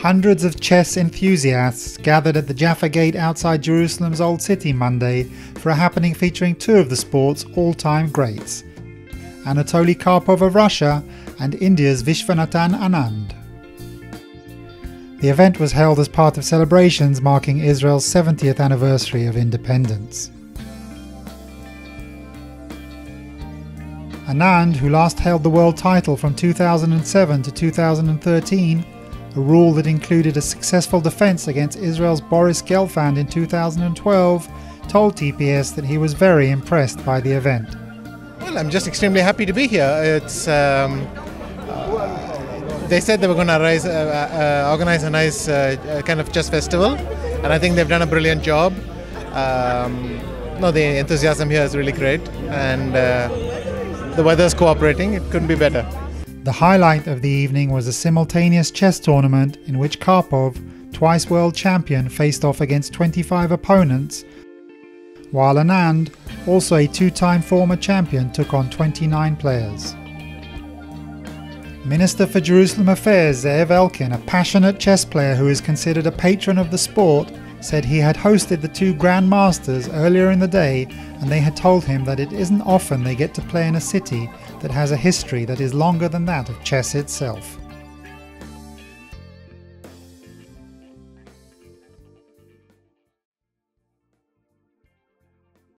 Hundreds of chess enthusiasts gathered at the Jaffa Gate outside Jerusalem's Old City Monday for a happening featuring two of the sport's all-time greats, Anatoly Karpov of Russia and India's Vishwanathan Anand. The event was held as part of celebrations marking Israel's 70th anniversary of independence. Anand, who last held the world title from 2007 to 2013, a rule that included a successful defense against Israel's Boris Gelfand in 2012, told TPS that he was very impressed by the event. Well, I'm just extremely happy to be here. It's um, uh, they said they were going to uh, uh, organize a nice uh, kind of chess festival, and I think they've done a brilliant job. Um, no, the enthusiasm here is really great, and uh, the weather's cooperating. It couldn't be better. The highlight of the evening was a simultaneous chess tournament in which Karpov, twice world champion, faced off against 25 opponents, while Anand, also a two-time former champion, took on 29 players. Minister for Jerusalem Affairs Zeev Elkin, a passionate chess player who is considered a patron of the sport, said he had hosted the two Grand Masters earlier in the day and they had told him that it isn't often they get to play in a city that has a history that is longer than that of chess itself.